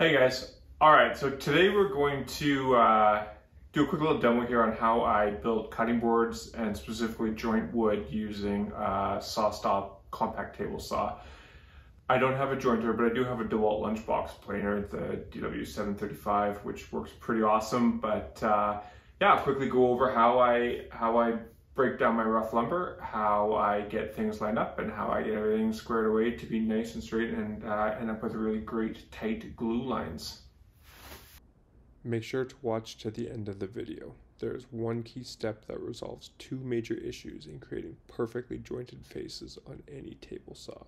Hey guys. All right, so today we're going to uh, do a quick little demo here on how I built cutting boards and specifically joint wood using uh, SawStop compact table saw. I don't have a jointer, but I do have a DeWalt lunchbox planer, the DW735, which works pretty awesome. But uh, yeah, I'll quickly go over how I how I break down my rough lumber, how I get things lined up, and how I get everything squared away to be nice and straight and uh, end up with really great tight glue lines. Make sure to watch to the end of the video. There is one key step that resolves two major issues in creating perfectly jointed faces on any table saw.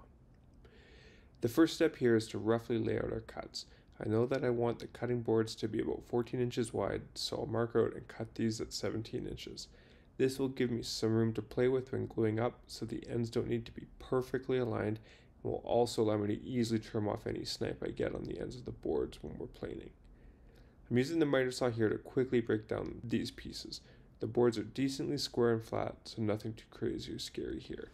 The first step here is to roughly lay out our cuts. I know that I want the cutting boards to be about 14 inches wide, so I'll mark out and cut these at 17 inches. This will give me some room to play with when gluing up so the ends don't need to be perfectly aligned and will also allow me to easily trim off any snipe I get on the ends of the boards when we're planing. I'm using the miter saw here to quickly break down these pieces. The boards are decently square and flat, so nothing too crazy or scary here.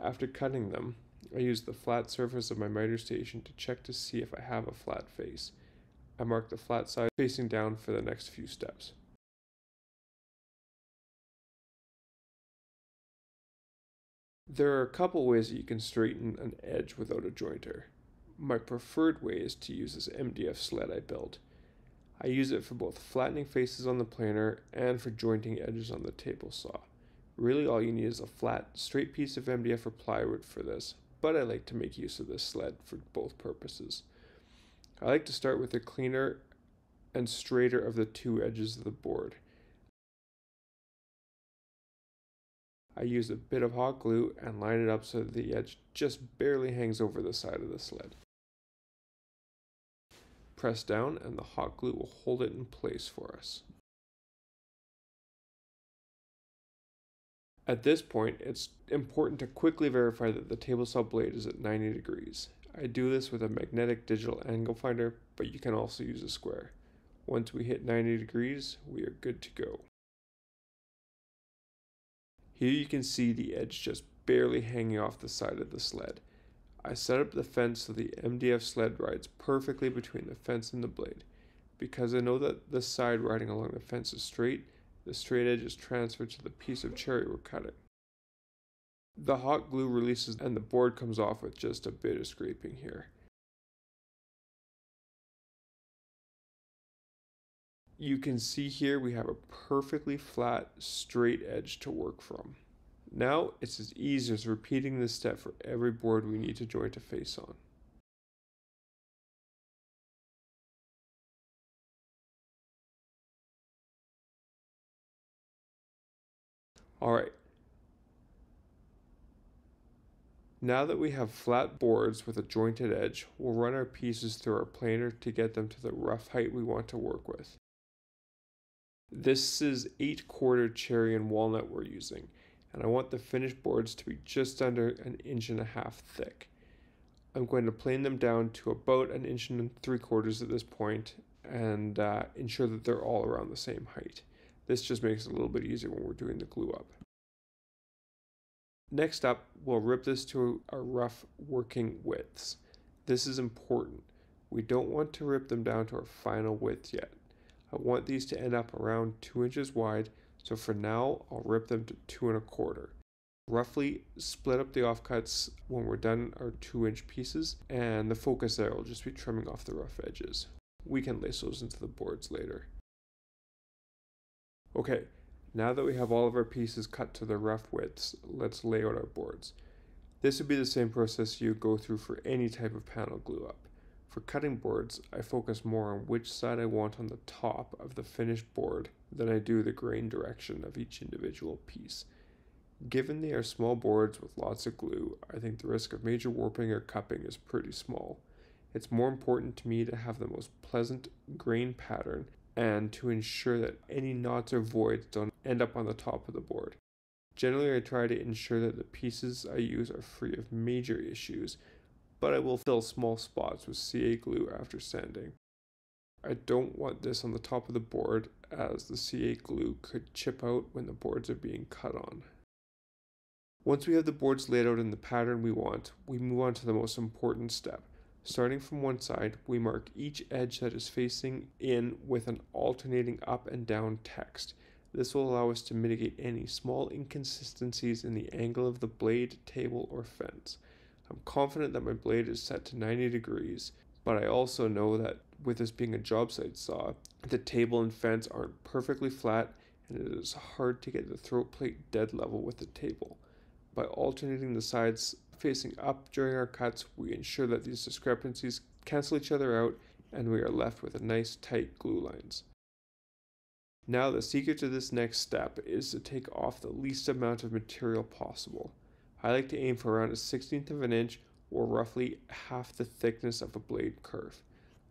After cutting them, I use the flat surface of my miter station to check to see if I have a flat face. I mark the flat side facing down for the next few steps. There are a couple ways that you can straighten an edge without a jointer. My preferred way is to use this MDF sled I built. I use it for both flattening faces on the planer and for jointing edges on the table saw. Really all you need is a flat, straight piece of MDF or plywood for this, but I like to make use of this sled for both purposes. I like to start with the cleaner and straighter of the two edges of the board. I use a bit of hot glue and line it up so that the edge just barely hangs over the side of the sled. Press down and the hot glue will hold it in place for us. At this point, it's important to quickly verify that the table saw blade is at 90 degrees. I do this with a magnetic digital angle finder, but you can also use a square. Once we hit 90 degrees, we are good to go. Here you can see the edge just barely hanging off the side of the sled. I set up the fence so the MDF sled rides perfectly between the fence and the blade. Because I know that the side riding along the fence is straight, the straight edge is transferred to the piece of cherry we're cutting. The hot glue releases and the board comes off with just a bit of scraping here. You can see here we have a perfectly flat, straight edge to work from. Now it's as easy as repeating this step for every board we need to joint a face on. Alright. Now that we have flat boards with a jointed edge, we'll run our pieces through our planer to get them to the rough height we want to work with. This is 8 quarter cherry and walnut we're using, and I want the finished boards to be just under an inch and a half thick. I'm going to plane them down to about an inch and three quarters at this point and uh, ensure that they're all around the same height. This just makes it a little bit easier when we're doing the glue up. Next up, we'll rip this to our rough working widths. This is important. We don't want to rip them down to our final width yet. I want these to end up around 2 inches wide, so for now I'll rip them to 2 and a quarter. Roughly split up the offcuts when we're done our 2 inch pieces, and the focus there will just be trimming off the rough edges. We can lace those into the boards later. Okay, now that we have all of our pieces cut to the rough widths, let's lay out our boards. This would be the same process you go through for any type of panel glue up. For cutting boards, I focus more on which side I want on the top of the finished board than I do the grain direction of each individual piece. Given they are small boards with lots of glue, I think the risk of major warping or cupping is pretty small. It's more important to me to have the most pleasant grain pattern and to ensure that any knots or voids don't end up on the top of the board. Generally, I try to ensure that the pieces I use are free of major issues but I will fill small spots with CA glue after sanding. I don't want this on the top of the board as the CA glue could chip out when the boards are being cut on. Once we have the boards laid out in the pattern we want, we move on to the most important step, Starting from one side, we mark each edge that is facing in with an alternating up and down text. This will allow us to mitigate any small inconsistencies in the angle of the blade, table, or fence. I'm confident that my blade is set to 90 degrees, but I also know that with this being a job site saw, the table and fence aren't perfectly flat and it is hard to get the throat plate dead level with the table. By alternating the sides facing up during our cuts, we ensure that these discrepancies cancel each other out and we are left with a nice tight glue lines. Now the secret to this next step is to take off the least amount of material possible. I like to aim for around a 16th of an inch or roughly half the thickness of a blade kerf.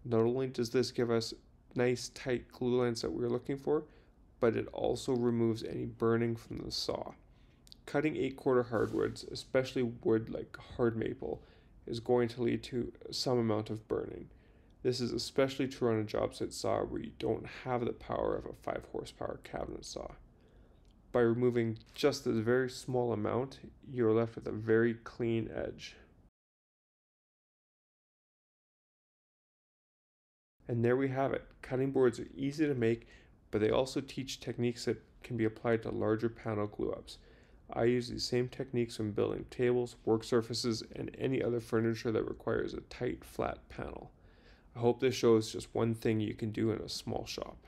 Not only does this give us nice tight glue lines that we're looking for, but it also removes any burning from the saw. Cutting 8 quarter hardwoods, especially wood like hard maple, is going to lead to some amount of burning. This is especially true on a job site saw where you don't have the power of a 5 horsepower cabinet saw. By removing just this very small amount, you're left with a very clean edge. And there we have it. Cutting boards are easy to make, but they also teach techniques that can be applied to larger panel glue ups. I use these same techniques when building tables, work surfaces, and any other furniture that requires a tight, flat panel. I hope this shows just one thing you can do in a small shop.